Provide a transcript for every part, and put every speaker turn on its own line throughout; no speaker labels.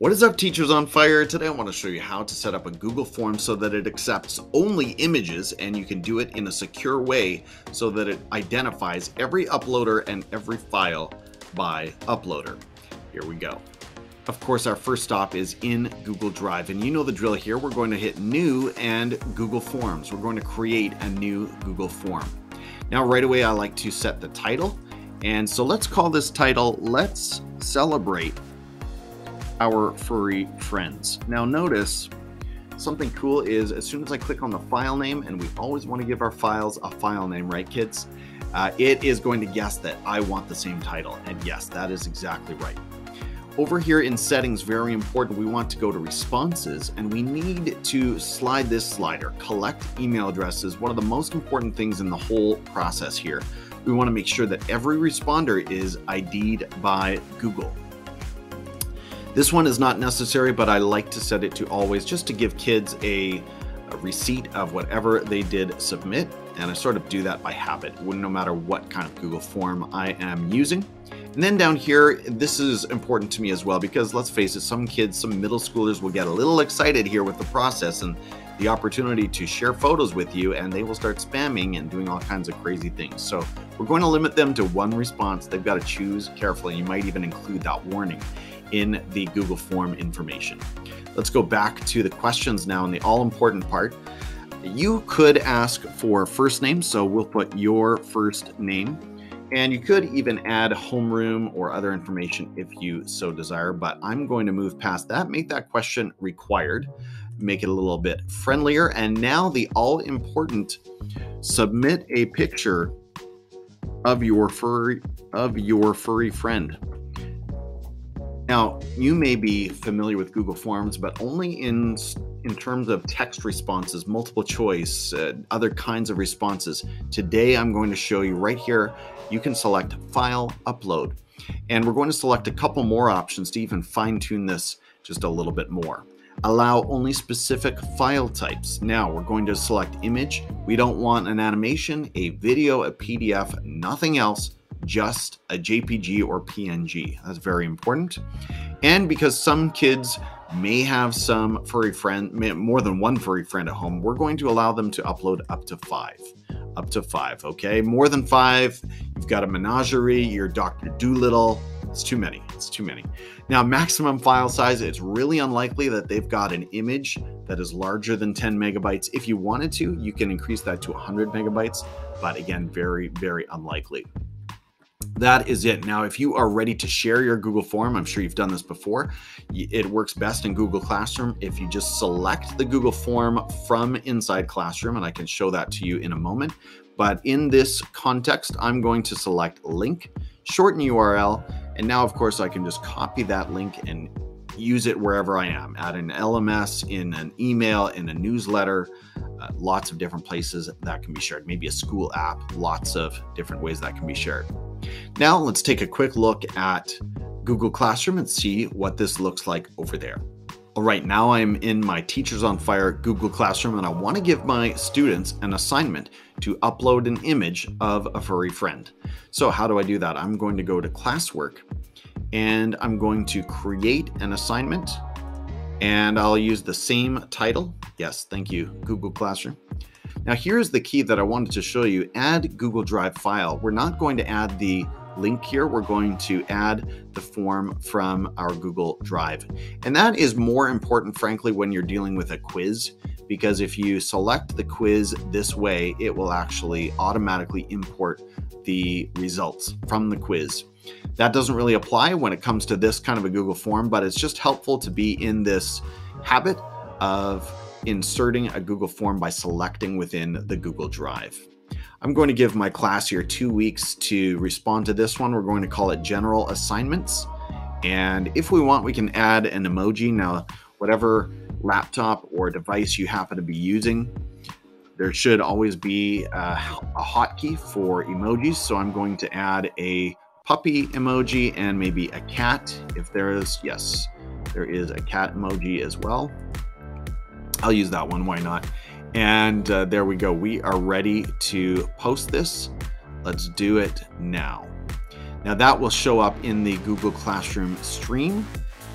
What is up teachers on fire? Today I want to show you how to set up a Google form so that it accepts only images and you can do it in a secure way so that it identifies every uploader and every file by uploader. Here we go. Of course, our first stop is in Google Drive and you know the drill here. We're going to hit new and Google Forms. We're going to create a new Google form. Now right away I like to set the title and so let's call this title Let's Celebrate our furry friends. Now notice something cool is as soon as I click on the file name, and we always want to give our files a file name, right kids? Uh, it is going to guess that I want the same title. And yes, that is exactly right. Over here in settings, very important, we want to go to responses and we need to slide this slider, collect email addresses, one of the most important things in the whole process here. We want to make sure that every responder is ID'd by Google. This one is not necessary, but I like to set it to always just to give kids a, a receipt of whatever they did submit. And I sort of do that by habit, no matter what kind of Google form I am using. And then down here, this is important to me as well because let's face it, some kids, some middle schoolers will get a little excited here with the process and the opportunity to share photos with you and they will start spamming and doing all kinds of crazy things. So we're going to limit them to one response. They've got to choose carefully. You might even include that warning in the Google form information. Let's go back to the questions now in the all important part. You could ask for first name, so we'll put your first name. And you could even add homeroom or other information if you so desire, but I'm going to move past that, make that question required, make it a little bit friendlier. And now the all important submit a picture of your furry of your furry friend. Now, you may be familiar with Google Forms, but only in in terms of text responses, multiple choice, uh, other kinds of responses. Today, I'm going to show you right here. You can select File, Upload, and we're going to select a couple more options to even fine tune this just a little bit more. Allow only specific file types. Now we're going to select image. We don't want an animation, a video, a PDF, nothing else just a JPG or PNG. That's very important. And because some kids may have some furry friend, more than one furry friend at home, we're going to allow them to upload up to five. Up to five, okay? More than five, you've got a menagerie, you're Dr. Dolittle. It's too many. It's too many. Now, maximum file size, it's really unlikely that they've got an image that is larger than 10 megabytes. If you wanted to, you can increase that to 100 megabytes, but again, very, very unlikely that is it. Now, if you are ready to share your Google form, I'm sure you've done this before. It works best in Google Classroom if you just select the Google form from inside Classroom, and I can show that to you in a moment. But in this context, I'm going to select link, shorten URL, and now, of course, I can just copy that link and use it wherever I am at an LMS, in an email, in a newsletter, uh, lots of different places that can be shared. Maybe a school app, lots of different ways that can be shared. Now let's take a quick look at Google Classroom and see what this looks like over there. All right, now I'm in my Teachers on Fire Google Classroom and I want to give my students an assignment to upload an image of a furry friend. So how do I do that? I'm going to go to classwork and I'm going to create an assignment and I'll use the same title. Yes, thank you, Google Classroom. Now here's the key that I wanted to show you. Add Google Drive file. We're not going to add the link here. We're going to add the form from our Google Drive. And that is more important, frankly, when you're dealing with a quiz, because if you select the quiz this way, it will actually automatically import the results from the quiz. That doesn't really apply when it comes to this kind of a Google form, but it's just helpful to be in this habit of inserting a Google form by selecting within the Google Drive. I'm going to give my class here two weeks to respond to this one. We're going to call it general assignments. And if we want, we can add an emoji. Now, whatever laptop or device you happen to be using, there should always be a, a hotkey for emojis. So I'm going to add a puppy emoji and maybe a cat. If there is, yes, there is a cat emoji as well. I'll use that one. Why not? And uh, there we go. We are ready to post this. Let's do it now. Now that will show up in the Google Classroom stream.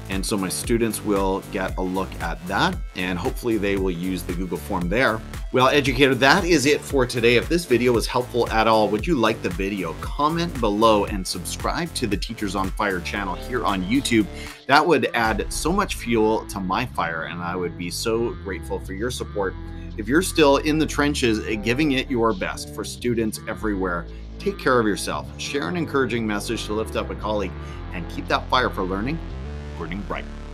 And so my students will get a look at that and hopefully they will use the Google form there. Well, educator, that is it for today. If this video was helpful at all, would you like the video? Comment below and subscribe to the Teachers on Fire channel here on YouTube. That would add so much fuel to my fire and I would be so grateful for your support. If you're still in the trenches, eh, giving it your best for students everywhere, take care of yourself. Share an encouraging message to lift up a colleague and keep that fire for learning burning bright.